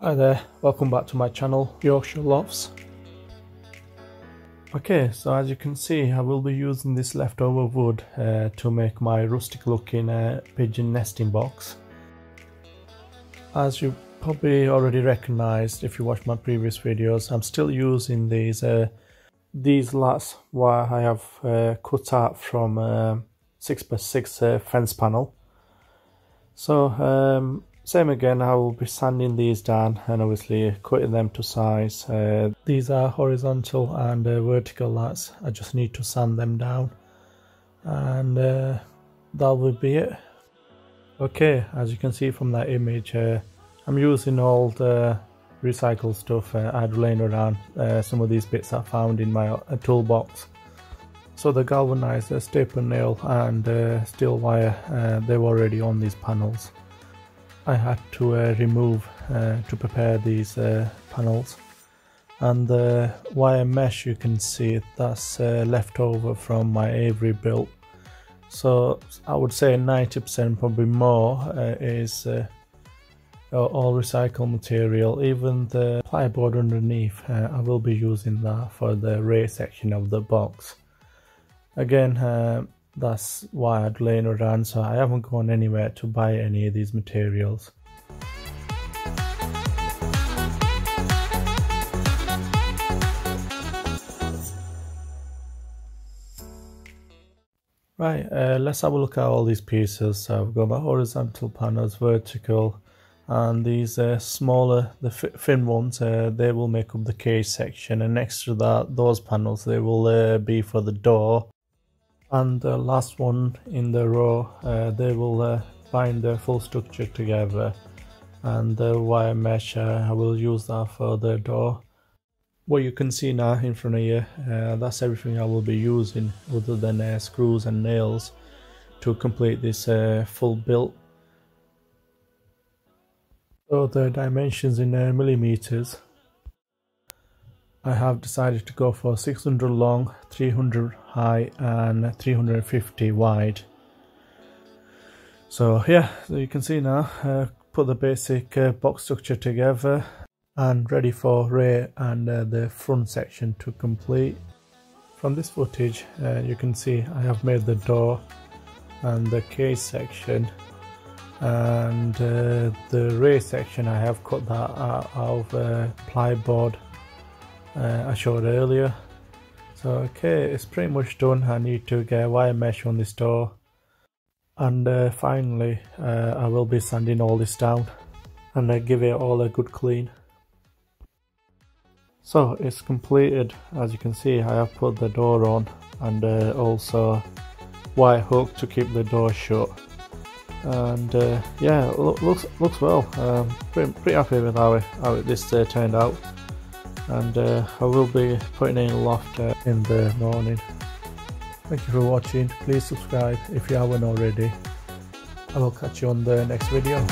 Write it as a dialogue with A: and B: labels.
A: Hi there, welcome back to my channel, Yorkshire Lofts. Okay, so as you can see, I will be using this leftover wood uh, to make my rustic looking uh, pigeon nesting box. As you probably already recognized if you watched my previous videos, I'm still using these uh, these lats where I have uh, cut out from 6x6 uh, uh, fence panel. So um, same again, I will be sanding these down and obviously cutting them to size. Uh, these are horizontal and uh, vertical lats. I just need to sand them down and uh, that will be it. Okay, as you can see from that image, uh, I'm using all the recycled stuff uh, I had laying around. Uh, some of these bits I found in my toolbox. So the galvanized staple nail and steel wire, they were already on these panels. I had to uh, remove uh, to prepare these uh, panels. And the wire mesh you can see that's uh, left over from my aviary build so I would say 90% probably more uh, is uh, all recycled material. Even the plyboard underneath I will be using that for the rear section of the box. Again that's why I'd around so I haven't gone anywhere to buy any of these materials. Right, uh, let's have a look at all these pieces. So I've got my horizontal panels, vertical, and these uh, smaller, the thin ones, uh, they will make up the cage section. And next to that, those panels, they will uh, be for the door and the last one in the row uh, they will uh, bind the full structure together. And the wire mesh uh, I will use that for the door. What you can see now in front of you uh, that's everything I will be using other than uh, screws and nails to complete this uh, full build. So the dimensions in millimeters I have decided to go for 600 long, 300 high and 350 wide. So yeah, so you can see now, uh, put the basic uh, box structure together and ready for rear and uh, the front section to complete. From this footage uh, you can see I have made the door and the case section and uh, the rear section I have cut that out of uh, plyboard uh, I showed earlier. So okay, it's pretty much done. I need to get a wire mesh on this door. And uh, finally, uh, I will be sanding all this down and uh, give it all a good clean. So it's completed. As you can see, I have put the door on and uh, also wire hook to keep the door shut. And uh, yeah, looks looks well. Um, pretty, pretty happy with how, it, how it, this turned out and uh, I will be putting in a loft uh, in the morning. Thank you for watching, please subscribe if you haven't already. I will catch you on the next video.